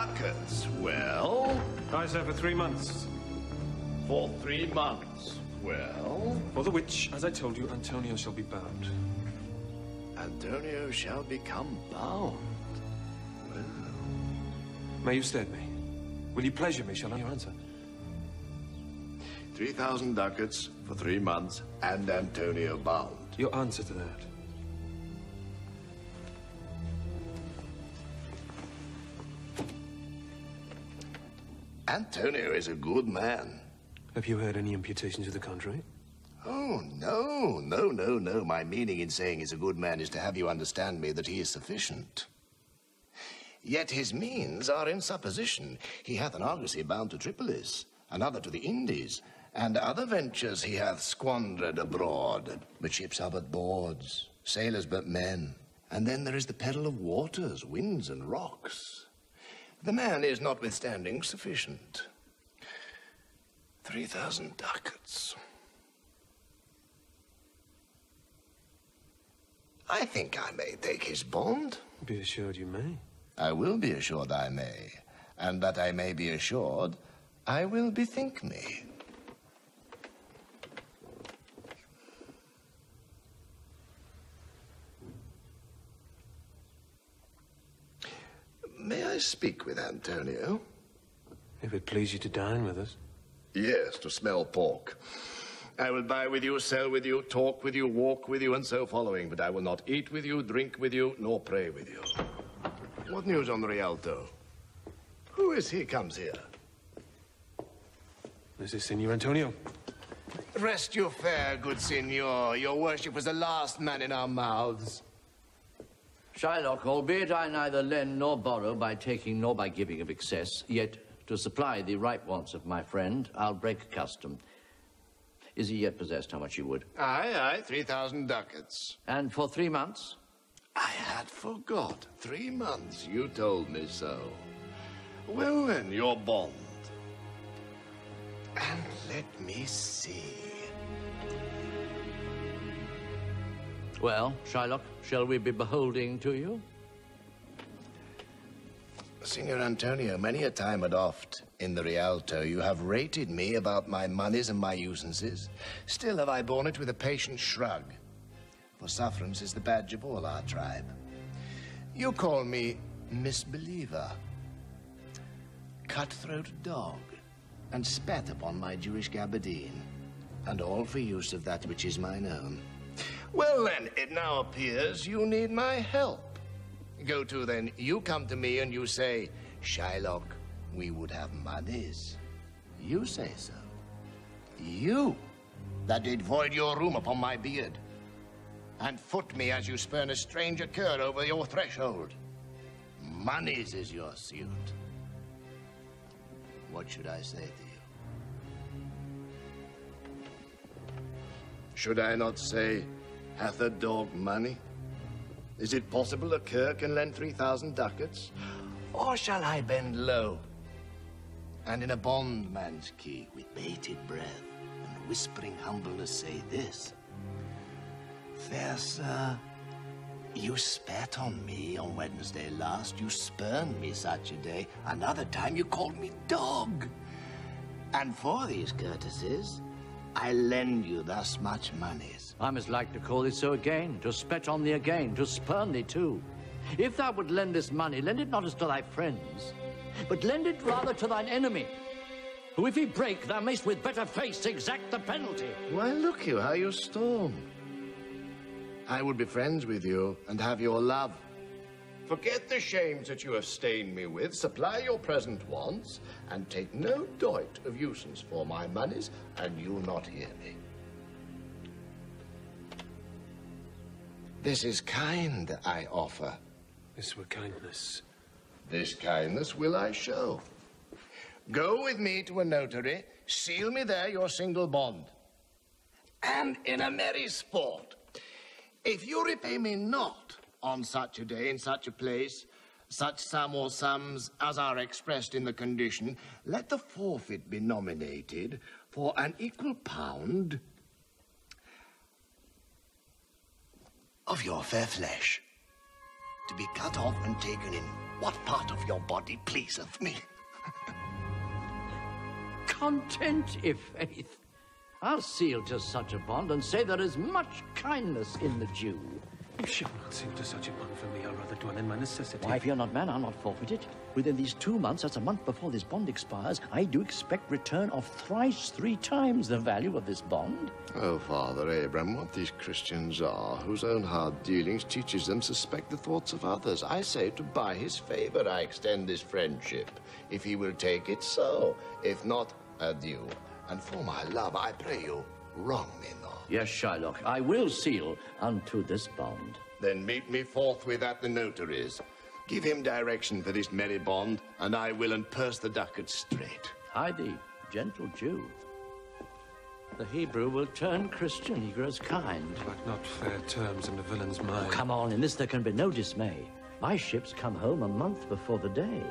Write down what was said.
ducats. Well, I say for three months. for three months. Well, For the which, as I told you, Antonio shall be bound. Antonio shall become bound. May you stead me? Will you pleasure me? Shall I your answer? 3,000 ducats for three months and Antonio bound. Your answer to that. Antonio is a good man. Have you heard any imputations to the contrary? Oh, no, no, no, no. My meaning in saying he's a good man is to have you understand me that he is sufficient. Yet his means are in supposition. He hath an argosy bound to Tripolis, another to the Indies, and other ventures he hath squandered abroad. But ships are but boards, sailors but men. And then there is the peril of waters, winds, and rocks. The man is notwithstanding sufficient. Three thousand ducats. I think I may take his bond. Be assured you may. I will be assured I may, and that I may be assured, I will bethink me. Speak with Antonio? If it please you to dine with us. Yes, to smell pork. I will buy with you, sell with you, talk with you, walk with you, and so following, but I will not eat with you, drink with you, nor pray with you. What news on the Rialto? Who is he comes here? This is Signor Antonio. Rest you fair, good signor. Your worship was the last man in our mouths. Shylock, albeit I neither lend nor borrow by taking nor by giving of excess, yet to supply the right wants of my friend, I'll break custom. Is he yet possessed how much you would? Aye, aye, 3,000 ducats. And for three months? I had forgot. Three months, you told me so. Well then, your bond. And let me see. Well, Shylock, shall we be beholding to you? Signor Antonio, many a time and oft in the Rialto you have rated me about my monies and my usances. Still have I borne it with a patient shrug, for sufferance is the badge of all our tribe. You call me misbeliever, cutthroat dog, and spat upon my Jewish gabardine, and all for use of that which is mine own. Well then, it now appears you need my help. Go to then, you come to me and you say, Shylock, we would have monies. You say so. You, that did void your room upon my beard, and foot me as you spurn a stranger cur over your threshold. Monies is your suit. What should I say to you? Should I not say, hath a dog money? Is it possible a cur can lend 3,000 ducats? Or shall I bend low and in a bondman's key with bated breath and whispering humbleness say this? Fair sir, you spat on me on Wednesday last. You spurned me such a day. Another time you called me dog. And for these courtesies, I lend you thus much monies. I must like to call it so again, to spet on thee again, to spurn thee too. If thou would lend this money, lend it not as to thy friends, but lend it rather to thine enemy, who if he break, thou mayst with better face exact the penalty. Why, look you how you storm. I would be friends with you and have your love. Forget the shames that you have stained me with, supply your present wants, and take no doit of usance for my monies, and you'll not hear me. This is kind I offer. This were kindness. This kindness will I show. Go with me to a notary, seal me there your single bond. And in a merry sport, if you repay me not on such a day in such a place, such sum or sums as are expressed in the condition, let the forfeit be nominated for an equal pound of your fair flesh. to be cut off and taken in what part of your body pleaseth me. Content, if faith. I'll seal to such a bond and say there is much kindness in the Jew. You shall not seal to such a bond for me. I'll rather dwell in my necessity. Why, if you're not man, I'll not forfeit it. Within these two months, that's a month before this bond expires, I do expect return of thrice three times the value of this bond. Oh, Father Abraham, what these Christians are, whose own hard dealings teaches them suspect the thoughts of others. I say to buy his favor, I extend this friendship. If he will take it, so. If not, adieu. And for my love, I pray you, wrong me not. Yes, Shylock, I will seal unto this bond. Then meet me forthwith at the notary's. Give him direction for this merry bond, and I will and purse the ducats straight. Hide thee, gentle Jew. The Hebrew will turn Christian. He grows kind. But not fair terms in a villain's mind. Oh, come on, in this there can be no dismay. My ships come home a month before the day.